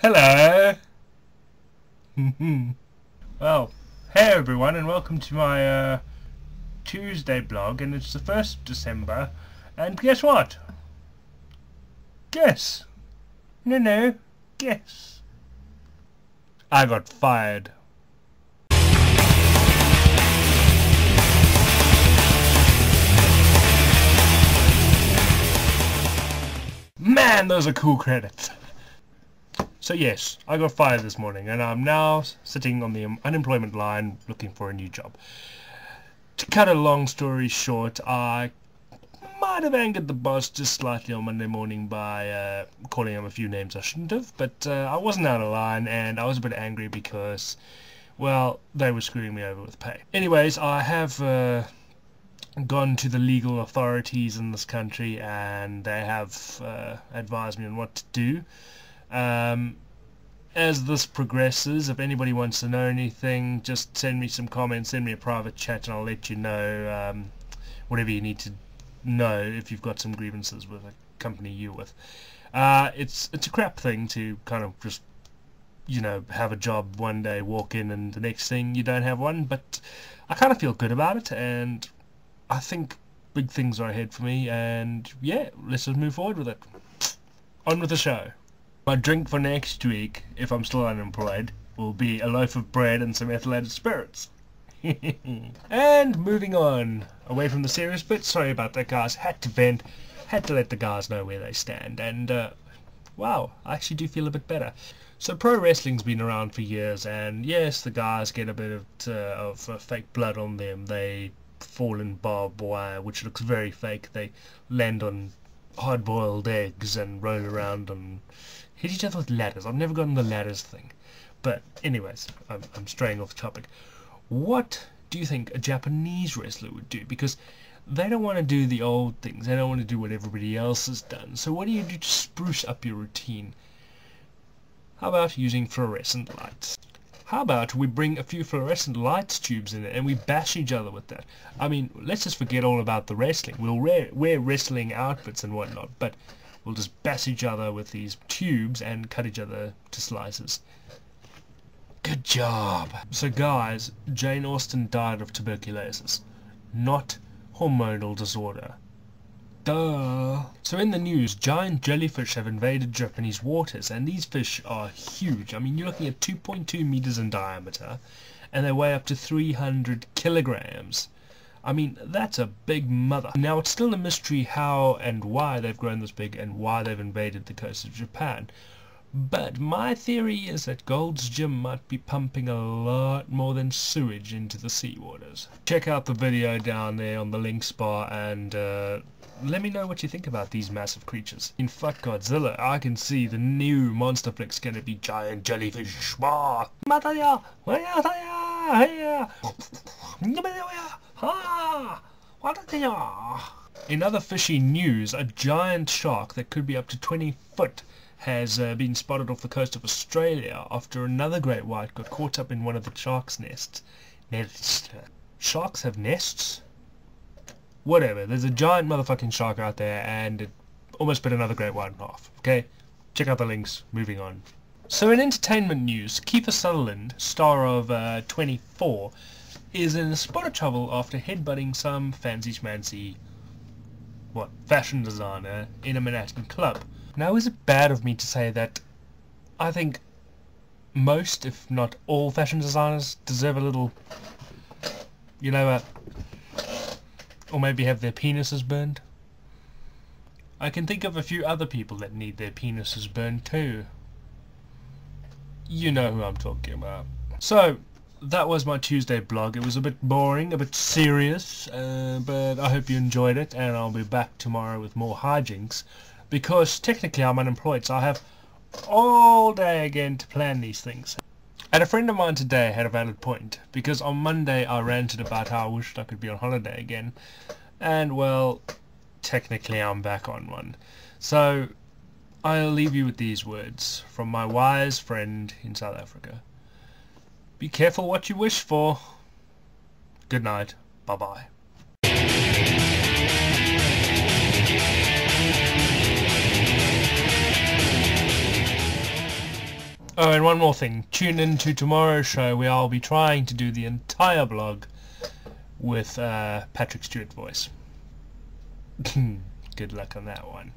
Hello. well, hey everyone, and welcome to my uh, Tuesday blog, and it's the first of December, and guess what? Guess. No, no. Guess. I got fired. Man, those are cool credits. So yes, I got fired this morning and I'm now sitting on the unemployment line looking for a new job. To cut a long story short, I might have angered the boss just slightly on Monday morning by uh, calling him a few names I shouldn't have, but uh, I wasn't out of line and I was a bit angry because, well, they were screwing me over with pay. Anyways, I have uh, gone to the legal authorities in this country and they have uh, advised me on what to do. Um, as this progresses, if anybody wants to know anything, just send me some comments, send me a private chat, and I'll let you know um, whatever you need to know if you've got some grievances with a company you're with. Uh, it's it's a crap thing to kind of just you know have a job one day, walk in, and the next thing you don't have one. But I kind of feel good about it, and I think big things are ahead for me. And yeah, let's just move forward with it. On with the show. My drink for next week, if I'm still unemployed, will be a loaf of bread and some methylated spirits. and moving on, away from the serious bit, sorry about that guys, had to vent, had to let the guys know where they stand, and uh, wow, I actually do feel a bit better. So pro wrestling's been around for years, and yes, the guys get a bit of, uh, of uh, fake blood on them, they fall in barbed wire, which looks very fake, they land on hard-boiled eggs and roll around and hit each other with ladders. I've never gotten the ladders thing. But anyways, I'm, I'm straying off the topic. What do you think a Japanese wrestler would do? Because they don't want to do the old things. They don't want to do what everybody else has done. So what do you do to spruce up your routine? How about using fluorescent lights? How about we bring a few fluorescent lights tubes in it and we bash each other with that? I mean, let's just forget all about the wrestling. We'll wear wrestling outfits and whatnot, but we'll just bash each other with these tubes and cut each other to slices. Good job. So guys, Jane Austen died of tuberculosis, not hormonal disorder. Duh. So in the news, giant jellyfish have invaded Japanese waters, and these fish are huge. I mean, you're looking at 2.2 meters in diameter, and they weigh up to 300 kilograms. I mean, that's a big mother. Now, it's still a mystery how and why they've grown this big and why they've invaded the coast of Japan. But my theory is that Gold's Gym might be pumping a lot more than sewage into the seawaters. Check out the video down there on the links bar and uh, let me know what you think about these massive creatures. In fuck Godzilla, I can see the new monster flick's gonna be giant jellyfish. In other fishy news, a giant shark that could be up to 20 foot has uh, been spotted off the coast of Australia after another great white got caught up in one of the shark's nests. Nests. Sharks have nests? Whatever, there's a giant motherfucking shark out there and it almost bit another great white in half. Okay? Check out the links. Moving on. So in entertainment news, Kiefer Sutherland, star of uh, 24, is in a spot of trouble after headbutting some fancy-schmancy, what, fashion designer in a Manhattan club. Now, is it bad of me to say that I think most, if not all, fashion designers deserve a little, you know, uh, or maybe have their penises burned? I can think of a few other people that need their penises burned too. You know who I'm talking about. So, that was my Tuesday blog. It was a bit boring, a bit serious, uh, but I hope you enjoyed it, and I'll be back tomorrow with more hijinks because technically I'm unemployed, so I have all day again to plan these things. And a friend of mine today had a valid point, because on Monday I ranted about how I wished I could be on holiday again, and well, technically I'm back on one. So, I'll leave you with these words from my wise friend in South Africa. Be careful what you wish for. Good night. Bye-bye. Oh, and one more thing. Tune in to tomorrow's show where I'll be trying to do the entire blog with uh, Patrick Stewart voice. Good luck on that one.